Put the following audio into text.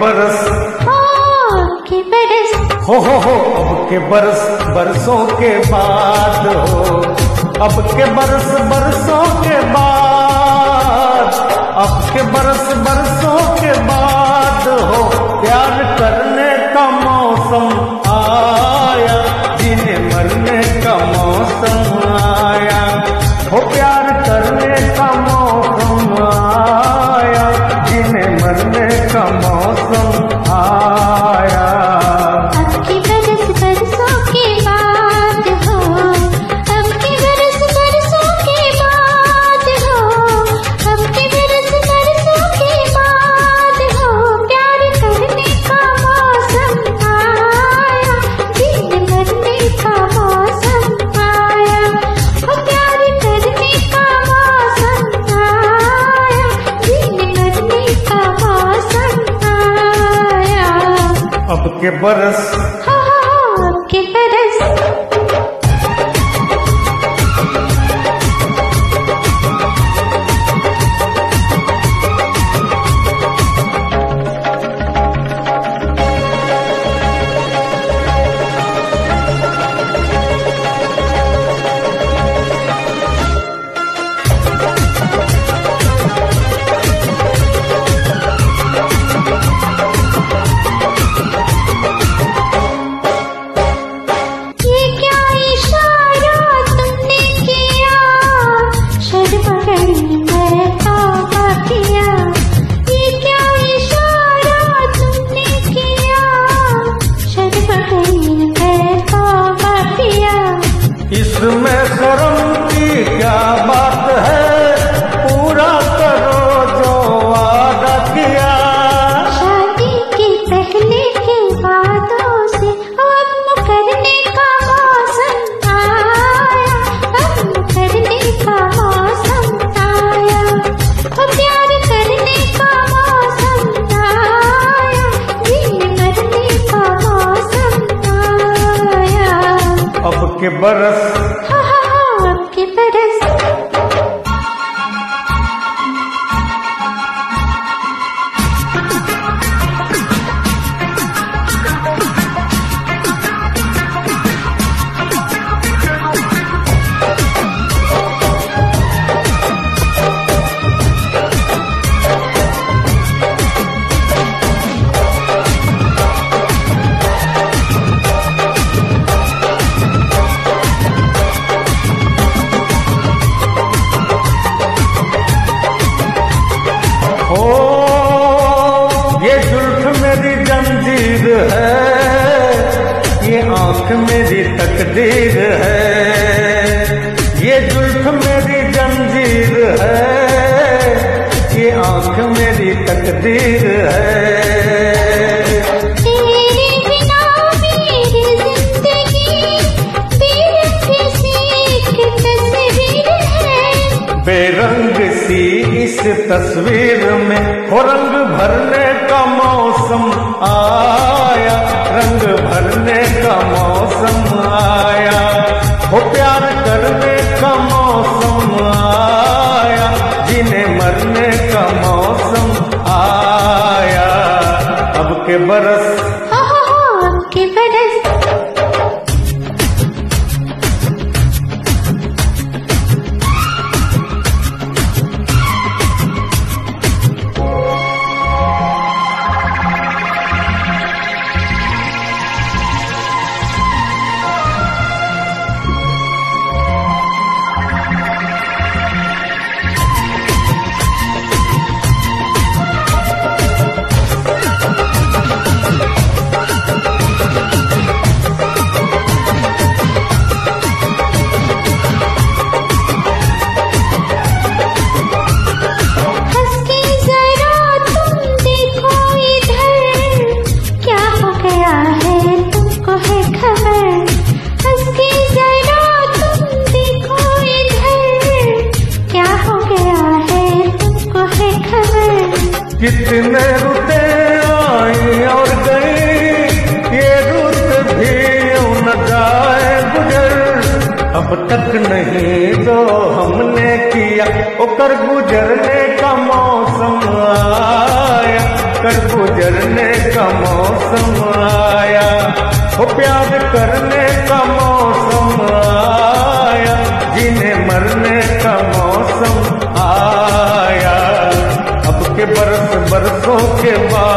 बरस। हो के बरस। हो हो हो अब के बरस बरसों के बाद हो। अब के बरस बरसों के बाद अब के बरस बरसों के बाद हो। प्यार करने बरस इसमें शर्म की क्या बात है? पूरा करो जो वादा किया। शादी के पहले के वादों से अब करने का मौसम आया। अब करने का मौसम आया। अब प्यार करने का मौसम आया। दिन मरने का मौसम आया। अब के बरस तकदीर तेरे है। बेरंग सी इस तस्वीर में हो रंग भरने का मौसम आया रंग भरने का मौसम आया हो प्यार करने का मौसम आया जिन्हें के बरस कितने रुते आई और गई, ये रुत भी न जाए गुजर। अब तक नहीं जो हमने किया ओ कर गुजरने का मौसम आया। कर गुजरने का मौसम आया, हो प्यार करने का मौसम आया, जीने मरने का मौसम आया। बरसों